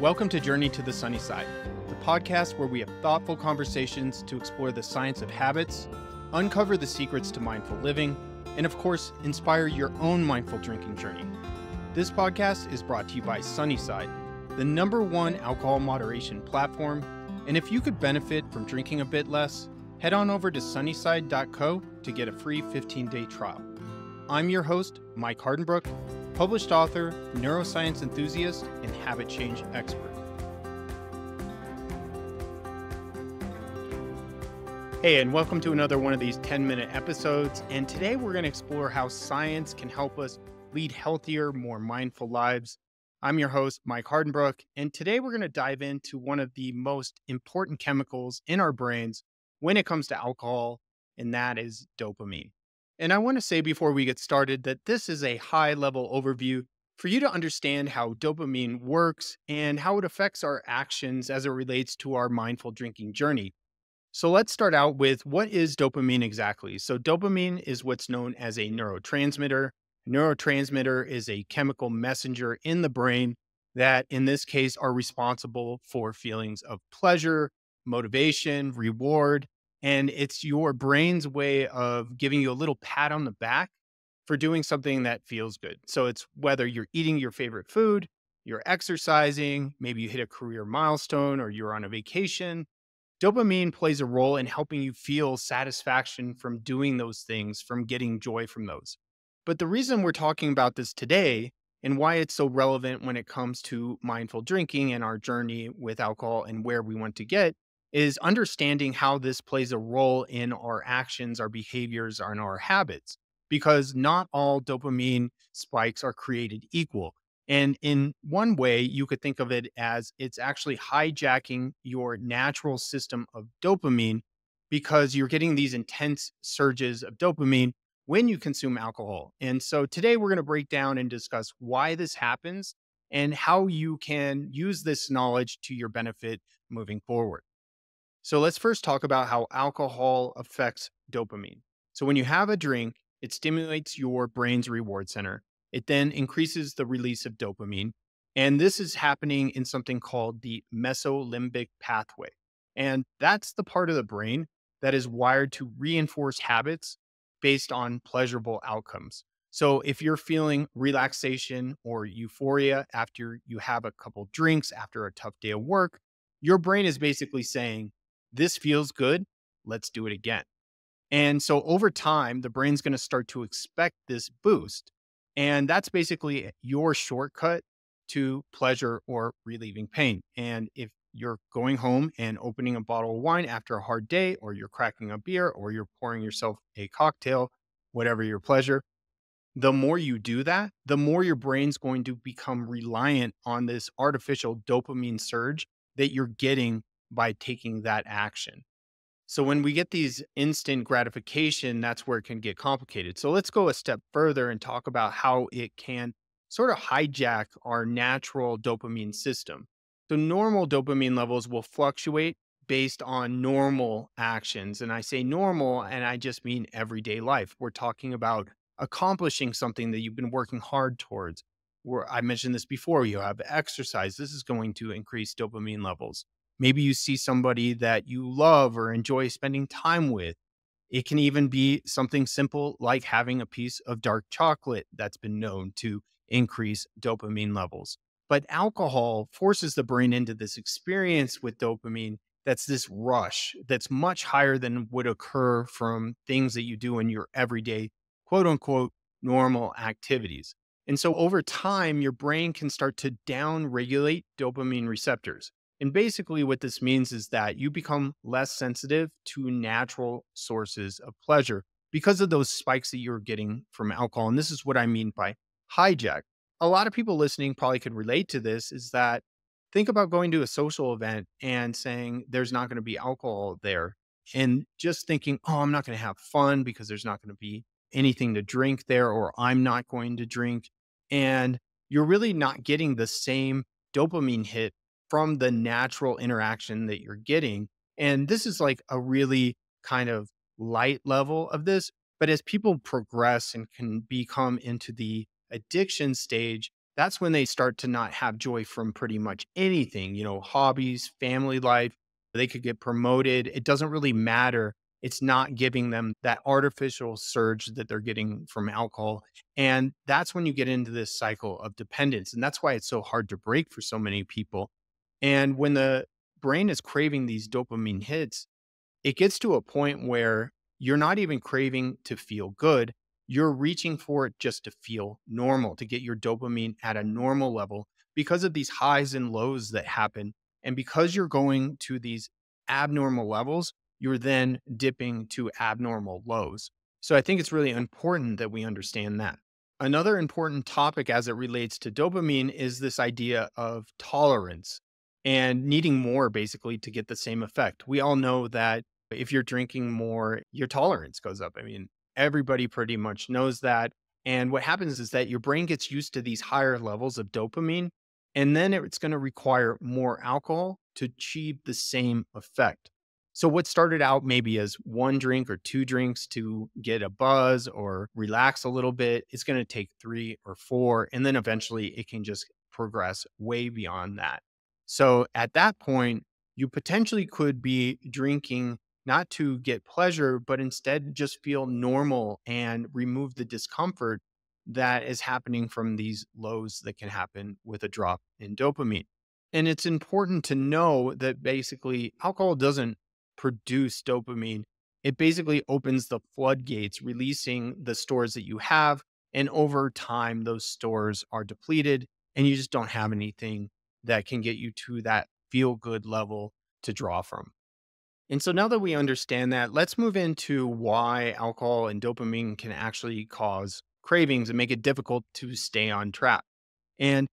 Welcome to Journey to the Sunnyside, the podcast where we have thoughtful conversations to explore the science of habits, uncover the secrets to mindful living, and of course, inspire your own mindful drinking journey. This podcast is brought to you by Sunnyside, the number one alcohol moderation platform. And if you could benefit from drinking a bit less, head on over to sunnyside.co to get a free 15 day trial. I'm your host, Mike Hardenbrook, published author, neuroscience enthusiast, and habit change expert. Hey, and welcome to another one of these 10 minute episodes. And today we're going to explore how science can help us lead healthier, more mindful lives. I'm your host, Mike Hardenbrook, and today we're going to dive into one of the most important chemicals in our brains when it comes to alcohol, and that is dopamine. And I want to say before we get started that this is a high level overview for you to understand how dopamine works and how it affects our actions as it relates to our mindful drinking journey. So let's start out with what is dopamine exactly? So, dopamine is what's known as a neurotransmitter. A neurotransmitter is a chemical messenger in the brain that, in this case, are responsible for feelings of pleasure, motivation, reward, and it's your brain's way of giving you a little pat on the back for doing something that feels good. So it's whether you're eating your favorite food, you're exercising, maybe you hit a career milestone or you're on a vacation. Dopamine plays a role in helping you feel satisfaction from doing those things, from getting joy from those. But the reason we're talking about this today and why it's so relevant when it comes to mindful drinking and our journey with alcohol and where we want to get is understanding how this plays a role in our actions, our behaviors, and our habits, because not all dopamine spikes are created equal. And in one way, you could think of it as it's actually hijacking your natural system of dopamine because you're getting these intense surges of dopamine when you consume alcohol. And so today we're going to break down and discuss why this happens and how you can use this knowledge to your benefit moving forward. So let's first talk about how alcohol affects dopamine. So when you have a drink, it stimulates your brain's reward center. It then increases the release of dopamine. And this is happening in something called the mesolimbic pathway. And that's the part of the brain that is wired to reinforce habits based on pleasurable outcomes. So if you're feeling relaxation or euphoria after you have a couple drinks after a tough day of work, your brain is basically saying, this feels good. Let's do it again. And so over time, the brain's going to start to expect this boost. And that's basically your shortcut to pleasure or relieving pain. And if you're going home and opening a bottle of wine after a hard day, or you're cracking a beer, or you're pouring yourself a cocktail, whatever your pleasure, the more you do that, the more your brain's going to become reliant on this artificial dopamine surge that you're getting by taking that action. So when we get these instant gratification, that's where it can get complicated. So let's go a step further and talk about how it can sort of hijack our natural dopamine system. So normal dopamine levels will fluctuate based on normal actions. And I say normal, and I just mean everyday life. We're talking about accomplishing something that you've been working hard towards. Where I mentioned this before, you have exercise. This is going to increase dopamine levels. Maybe you see somebody that you love or enjoy spending time with. It can even be something simple like having a piece of dark chocolate that's been known to increase dopamine levels. But alcohol forces the brain into this experience with dopamine that's this rush that's much higher than would occur from things that you do in your everyday, quote unquote, normal activities. And so over time, your brain can start to down regulate dopamine receptors. And basically, what this means is that you become less sensitive to natural sources of pleasure because of those spikes that you're getting from alcohol. And this is what I mean by hijack. A lot of people listening probably could relate to this is that think about going to a social event and saying there's not going to be alcohol there and just thinking, oh, I'm not going to have fun because there's not going to be anything to drink there or I'm not going to drink. And you're really not getting the same dopamine hit from the natural interaction that you're getting. And this is like a really kind of light level of this. But as people progress and can become into the addiction stage, that's when they start to not have joy from pretty much anything, you know, hobbies, family life. They could get promoted. It doesn't really matter. It's not giving them that artificial surge that they're getting from alcohol. And that's when you get into this cycle of dependence. And that's why it's so hard to break for so many people. And when the brain is craving these dopamine hits, it gets to a point where you're not even craving to feel good. You're reaching for it just to feel normal, to get your dopamine at a normal level because of these highs and lows that happen. And because you're going to these abnormal levels, you're then dipping to abnormal lows. So I think it's really important that we understand that. Another important topic as it relates to dopamine is this idea of tolerance and needing more basically to get the same effect. We all know that if you're drinking more, your tolerance goes up. I mean, everybody pretty much knows that. And what happens is that your brain gets used to these higher levels of dopamine, and then it's going to require more alcohol to achieve the same effect. So, what started out maybe as one drink or two drinks to get a buzz or relax a little bit, it's going to take three or four. And then eventually it can just progress way beyond that. So, at that point, you potentially could be drinking not to get pleasure, but instead just feel normal and remove the discomfort that is happening from these lows that can happen with a drop in dopamine. And it's important to know that basically alcohol doesn't produce dopamine. It basically opens the floodgates, releasing the stores that you have. And over time, those stores are depleted and you just don't have anything that can get you to that feel good level to draw from. And so now that we understand that, let's move into why alcohol and dopamine can actually cause cravings and make it difficult to stay on track. And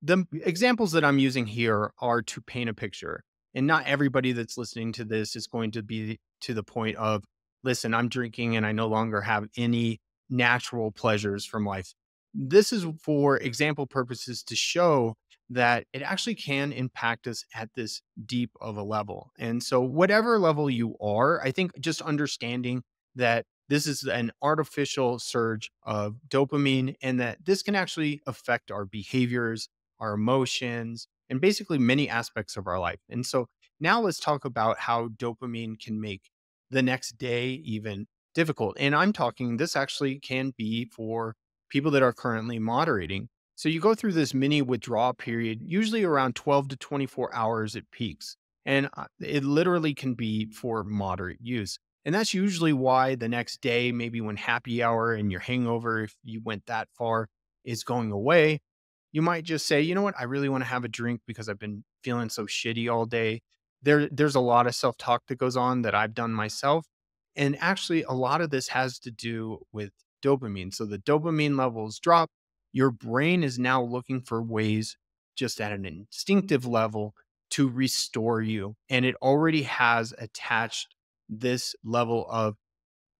the examples that I'm using here are to paint a picture. And not everybody that's listening to this is going to be to the point of, listen, I'm drinking and I no longer have any natural pleasures from life. This is for example purposes to show that it actually can impact us at this deep of a level. And so, whatever level you are, I think just understanding that this is an artificial surge of dopamine and that this can actually affect our behaviors, our emotions, and basically many aspects of our life. And so, now let's talk about how dopamine can make the next day even difficult. And I'm talking this actually can be for people that are currently moderating so you go through this mini withdrawal period, usually around 12 to 24 hours at peaks. And uh, it literally can be for moderate use. And that's usually why the next day, maybe when happy hour and your hangover, if you went that far, is going away, you might just say, you know what, I really want to have a drink because I've been feeling so shitty all day. There, there's a lot of self talk that goes on that I've done myself. And actually, a lot of this has to do with dopamine. So the dopamine levels drop your brain is now looking for ways just at an instinctive level to restore you. And it already has attached this level of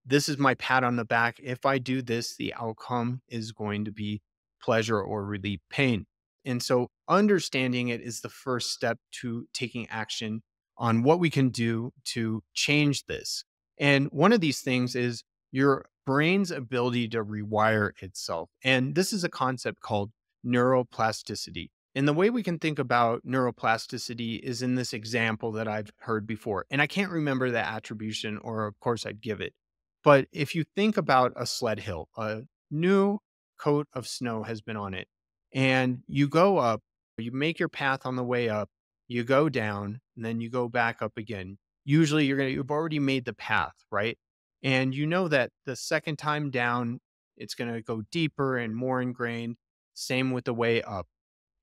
this is my pat on the back. If I do this, the outcome is going to be pleasure or relieve pain. And so understanding it is the first step to taking action on what we can do to change this. And one of these things is your brain's ability to rewire itself. And this is a concept called neuroplasticity. And the way we can think about neuroplasticity is in this example that I've heard before. And I can't remember the attribution, or of course I'd give it. But if you think about a sled hill, a new coat of snow has been on it, and you go up, you make your path on the way up, you go down, and then you go back up again. Usually you're going to, you've already made the path, right? And you know that the second time down, it's going to go deeper and more ingrained. Same with the way up.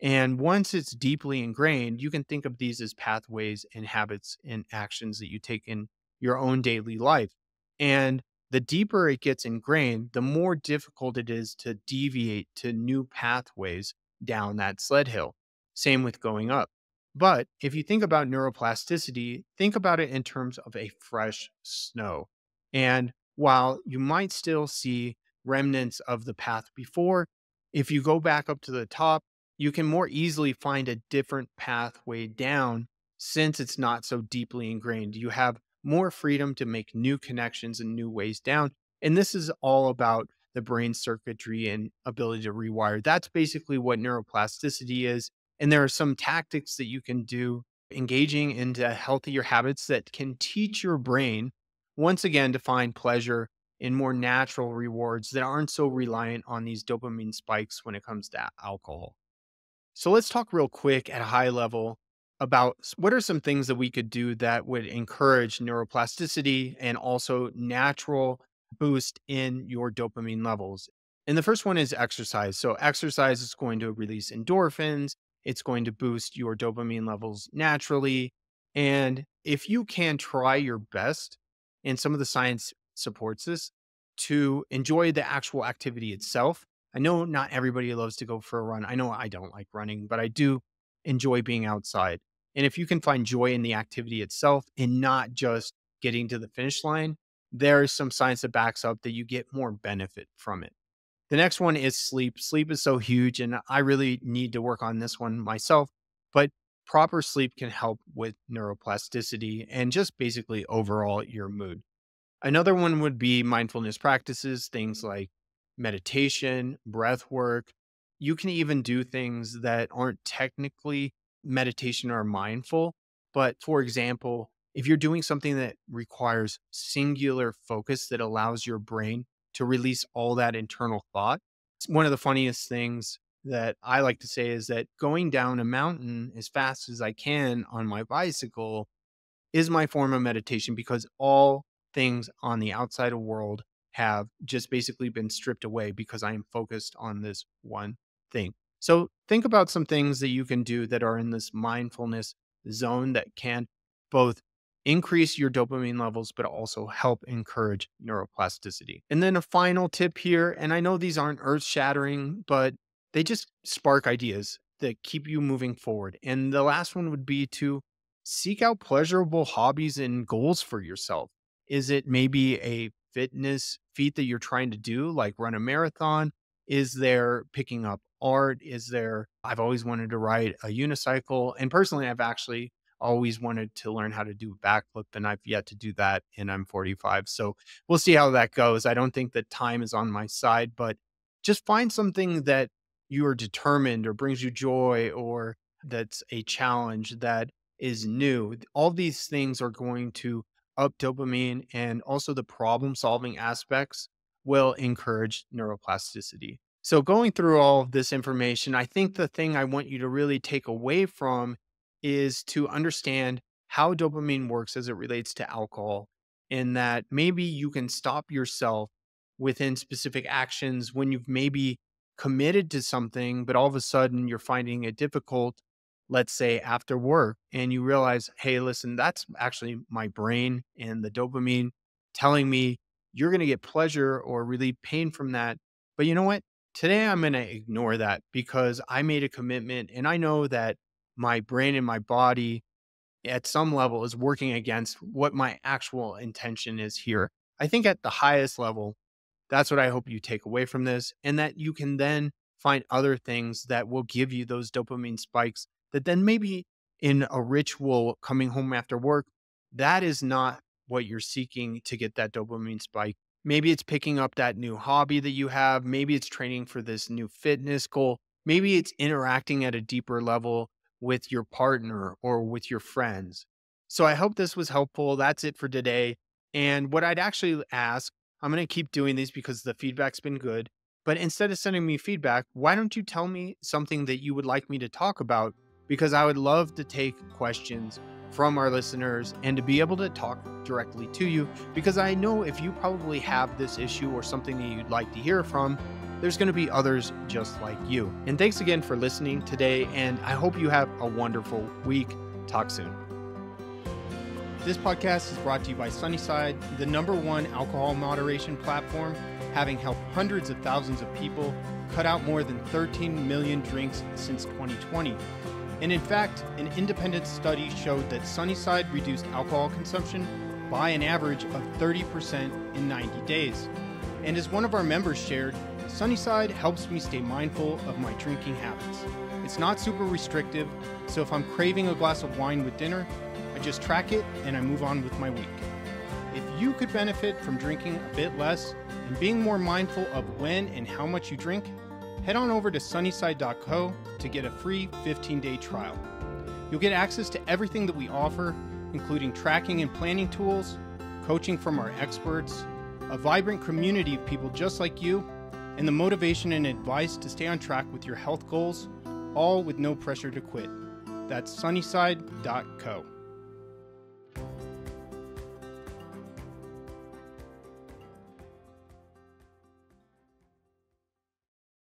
And once it's deeply ingrained, you can think of these as pathways and habits and actions that you take in your own daily life. And the deeper it gets ingrained, the more difficult it is to deviate to new pathways down that sled hill. Same with going up. But if you think about neuroplasticity, think about it in terms of a fresh snow. And while you might still see remnants of the path before, if you go back up to the top, you can more easily find a different pathway down since it's not so deeply ingrained. You have more freedom to make new connections and new ways down. And this is all about the brain circuitry and ability to rewire. That's basically what neuroplasticity is. And there are some tactics that you can do engaging into healthier habits that can teach your brain, once again, to find pleasure in more natural rewards that aren't so reliant on these dopamine spikes when it comes to alcohol. So let's talk real quick at a high level about what are some things that we could do that would encourage neuroplasticity and also natural boost in your dopamine levels. And the first one is exercise. So exercise is going to release endorphins, it's going to boost your dopamine levels naturally. And if you can try your best, and some of the science supports this, to enjoy the actual activity itself. I know not everybody loves to go for a run. I know I don't like running, but I do enjoy being outside. And if you can find joy in the activity itself and not just getting to the finish line, there is some science that backs up that you get more benefit from it. The next one is sleep. Sleep is so huge, and I really need to work on this one myself. Proper sleep can help with neuroplasticity and just basically overall your mood. Another one would be mindfulness practices, things like meditation, breath work. You can even do things that aren't technically meditation or mindful. But for example, if you're doing something that requires singular focus that allows your brain to release all that internal thought, one of the funniest things that I like to say is that going down a mountain as fast as I can on my bicycle is my form of meditation because all things on the outside of world have just basically been stripped away because I am focused on this one thing. So think about some things that you can do that are in this mindfulness zone that can both increase your dopamine levels, but also help encourage neuroplasticity. And then a final tip here, and I know these aren't earth shattering, but they just spark ideas that keep you moving forward. And the last one would be to seek out pleasurable hobbies and goals for yourself. Is it maybe a fitness feat that you're trying to do, like run a marathon? Is there picking up art? Is there, I've always wanted to ride a unicycle. And personally, I've actually always wanted to learn how to do backflip and I've yet to do that and I'm 45. So we'll see how that goes. I don't think that time is on my side, but just find something that you are determined or brings you joy or that's a challenge that is new. All these things are going to up dopamine and also the problem solving aspects will encourage neuroplasticity. So, going through all of this information, I think the thing I want you to really take away from is to understand how dopamine works as it relates to alcohol, and that maybe you can stop yourself within specific actions when you've maybe committed to something, but all of a sudden you're finding it difficult, let's say after work, and you realize, hey, listen, that's actually my brain and the dopamine telling me you're going to get pleasure or relieve pain from that. But you know what? Today, I'm going to ignore that because I made a commitment and I know that my brain and my body at some level is working against what my actual intention is here. I think at the highest level, that's what I hope you take away from this, and that you can then find other things that will give you those dopamine spikes that then maybe in a ritual coming home after work, that is not what you're seeking to get that dopamine spike. Maybe it's picking up that new hobby that you have. Maybe it's training for this new fitness goal. Maybe it's interacting at a deeper level with your partner or with your friends. So I hope this was helpful. That's it for today. And what I'd actually ask, I'm going to keep doing these because the feedback's been good. But instead of sending me feedback, why don't you tell me something that you would like me to talk about? Because I would love to take questions from our listeners and to be able to talk directly to you because I know if you probably have this issue or something that you'd like to hear from, there's going to be others just like you. And thanks again for listening today, and I hope you have a wonderful week. Talk soon. This podcast is brought to you by Sunnyside, the number one alcohol moderation platform, having helped hundreds of thousands of people cut out more than 13 million drinks since 2020. And in fact, an independent study showed that Sunnyside reduced alcohol consumption by an average of 30% in 90 days. And as one of our members shared, Sunnyside helps me stay mindful of my drinking habits. It's not super restrictive, so if I'm craving a glass of wine with dinner, I just track it and I move on with my week. If you could benefit from drinking a bit less, and being more mindful of when and how much you drink, head on over to sunnyside.co to get a free 15 day trial. You'll get access to everything that we offer, including tracking and planning tools, coaching from our experts, a vibrant community of people just like you, and the motivation and advice to stay on track with your health goals, all with no pressure to quit. That's sunnyside.co.